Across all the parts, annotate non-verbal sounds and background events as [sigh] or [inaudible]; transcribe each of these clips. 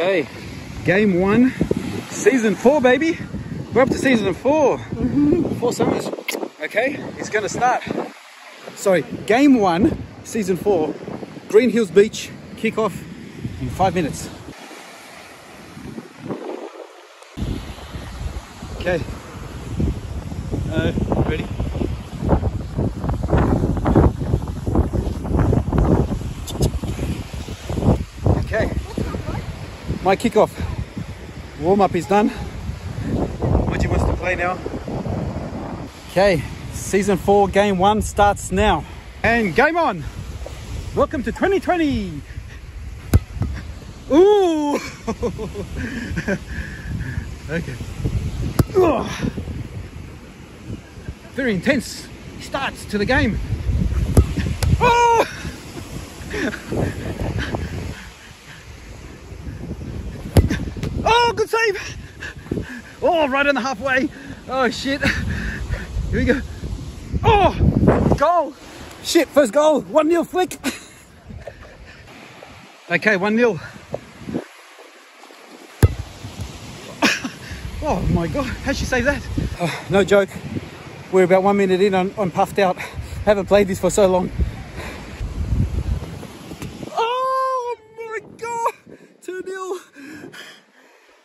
Okay, game one, season four, baby. We're up to season 4 Four summers. Okay, it's gonna start. Sorry, game one, season four, Greenhills Beach, kickoff in five minutes. Okay. Uh, ready? Okay. My kickoff. Warm up is done. Moji wants to play now. Okay, season four, game one starts now. And game on! Welcome to 2020! Ooh! [laughs] okay. Ugh. Very intense starts to the game. Oh! [laughs] Oh, good save! Oh, right on the halfway. Oh, shit. Here we go. Oh, goal. Shit, first goal. 1 nil flick. Okay, 1 nil. [laughs] Oh my god, how'd she save that? Oh, no joke. We're about one minute in I'm puffed out. Haven't played this for so long. Oh my god! 2 0.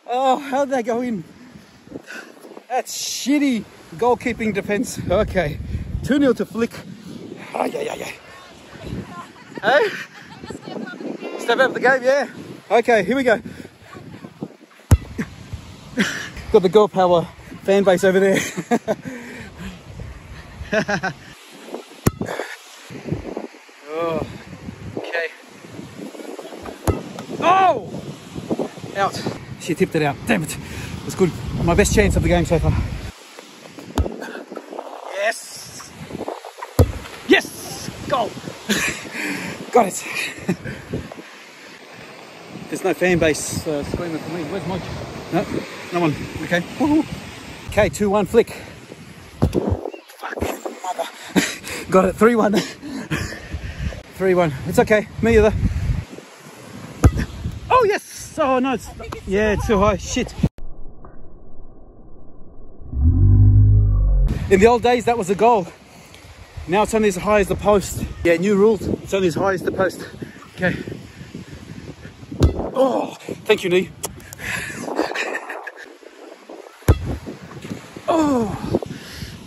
Oh, how'd that go in? That's shitty goalkeeping defense. Okay, 2 0 to flick. Oh, yeah, yeah, yeah. Hey? Step up the game, yeah. Okay, here we go. Got the girl power fan base over there. [laughs] oh, okay. Oh! Out. She tipped it out. Damn it. It was good. My best chance of the game so far. Yes. Yes. Goal. [laughs] Got it. [laughs] There's no fan base uh, screaming for me. Where's Mike? No, no one. Okay. [laughs] Okay, 2 1 flick. Fuck, mother. Got it. 3 1. 3 1. It's okay. Me either. Oh. Oh, no. It's, yeah, it's too high. Shit. In the old days, that was a goal. Now it's only as high as the post. Yeah, new rules. It's only as high as the post. Okay. Oh, thank you, knee. [laughs] Oh,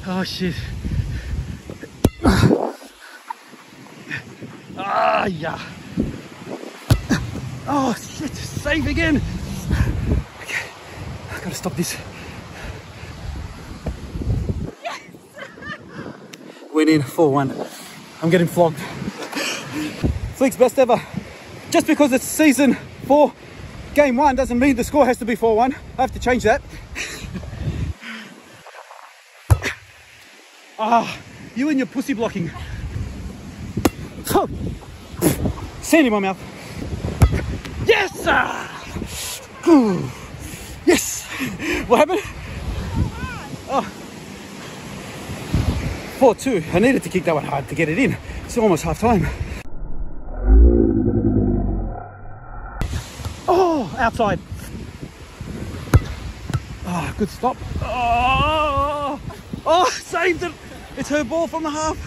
oh shit. Ah, yeah. Oh shit, save again. Okay, I gotta stop this. Went in 4 1. I'm getting flogged. Flick's best ever. Just because it's season four, game one, doesn't mean the score has to be 4 1. I have to change that. [laughs] Ah, you and your pussy blocking. Oh. Sand in my mouth. Yes! Ah. Ooh. Yes! What happened? Oh. 4 2. I needed to kick that one hard to get it in. It's almost half time. Oh, outside. Oh, good stop. Oh, oh, saved it. It's her ball from the half.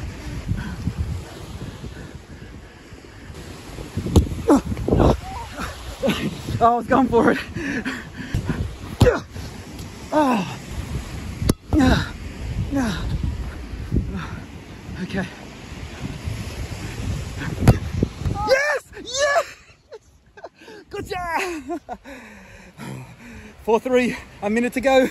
Oh, I was going for it. Oh, yeah, yeah. Okay. Yes! Yes! Good job! 4 3, a minute to go.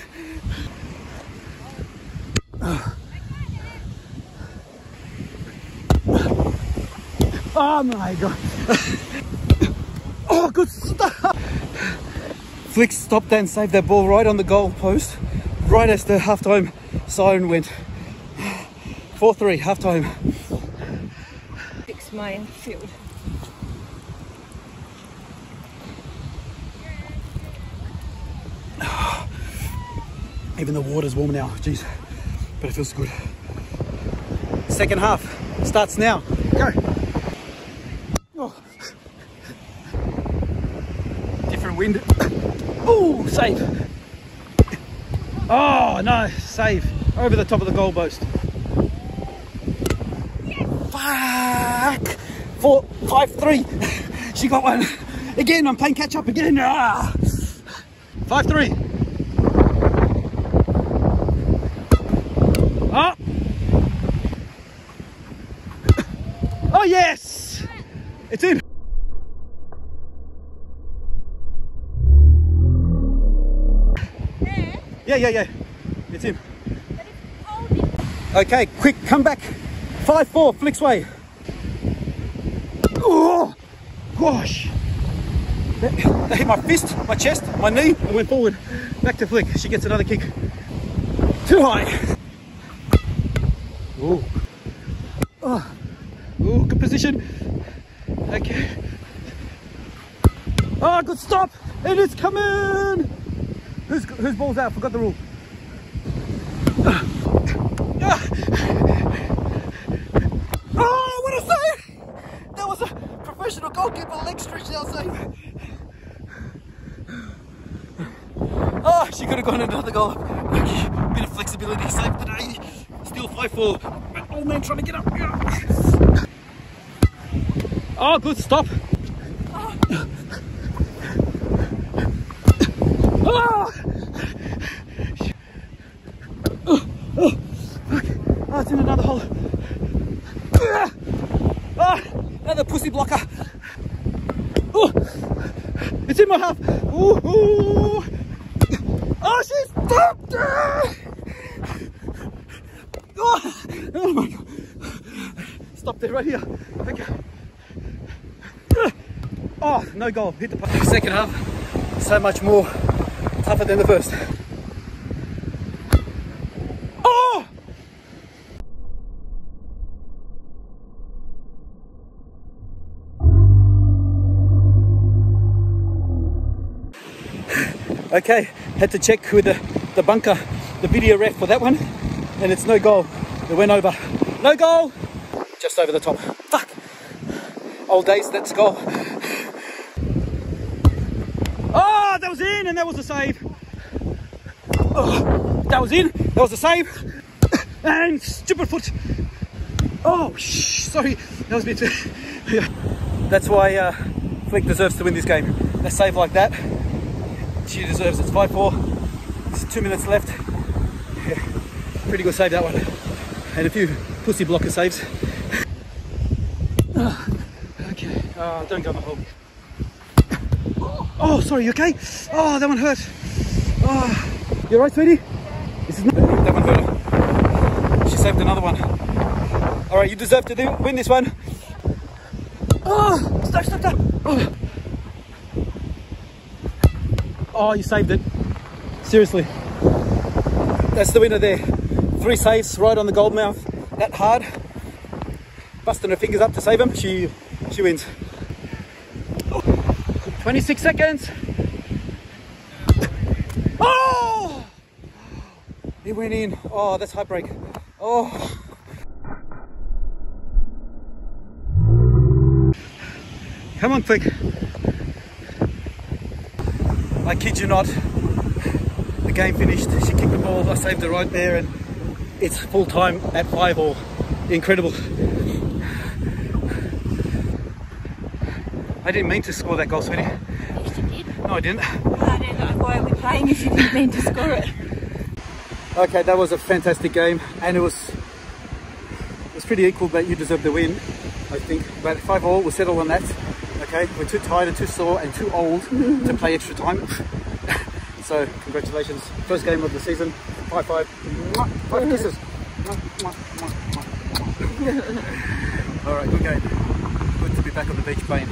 Oh my god. Oh, good stuff. Flick stopped and saved that ball right on the goal post, right as the halftime siren went. 4 3, halftime. Fix my field. Even the water's warm now, jeez, but it feels good. Second half starts now. Go. Oh. Different wind. Oh, save. Oh, no, save. Over the top of the goal post. Fuck. Four, five, three. She got one. Again, I'm playing catch up again. Ah. Five, three. Oh. Oh, yes. It's in. Yeah, yeah, yeah. It's him. Okay, quick, come back. 5-4, flicks way. Oh, gosh. That, that hit my fist, my chest, my knee, and went forward. Back to flick. She gets another kick. Too high. Ooh. Oh. Ooh, good position. Okay. Oh, good stop. And it's coming. Whose, whose ball's out? Forgot the rule. Ah! Oh, what a save! That was a professional goalkeeper leg stretch now save. Oh, ah, she could have gone another goal. Bit of flexibility save today. Still 5-4. Old man trying to get up. Oh, good stop. Oh! Oh, it's in another hole. Oh, another pussy blocker. Oh, it's in my half. Ooh. Oh, she stopped. Oh, oh my god. Stop there, right here. Okay. Oh, no goal. Hit the. Second half, so much more tougher than the first. Oh! Okay, had to check with the, the bunker, the video ref for that one, and it's no goal. It went over. No goal! Just over the top. Fuck! Old days, that's a goal. Oh, that was in, and that was a save. Oh, that was in, that was a save. And stupid foot. Oh, shh, sorry, that was a bit. [laughs] yeah. That's why uh, Flick deserves to win this game. A save like that, she deserves it. It's 5 4. There's two minutes left. Yeah, pretty good save that one. And a few pussy blocker saves. [sighs] Okay, uh, don't go in the hole. Oh, sorry, you okay? Oh, that one hurt. Oh, you alright, sweetie? This is not, that one hurt. She saved another one. All right, you deserve to do, win this one. Oh, stop, stop, stop. Oh. oh, you saved it. Seriously. That's the winner there. Three saves right on the gold mouth. That hard. Busting her fingers up to save him. She, she wins. 26 seconds. Oh! It went in. Oh, that's heartbreak. Oh. Come on, quick. I kid you not. The game finished. She kicked the ball. I saved her right there, and it's full time at five all. Incredible. I didn't mean to score that goal, sweetie. Yes, you did. No, I didn't. I don't know why we're playing if you didn't mean to score it. Okay, that was a fantastic game, and it was it was pretty equal, but you deserved the win, I think. But five all, we'll settle on that. Okay, we're too tired and too sore and too old [laughs] to play extra time. [laughs] so congratulations, first game of the season. Five five, five kisses. [laughs] All right, good game. Good to be back on the beach playing.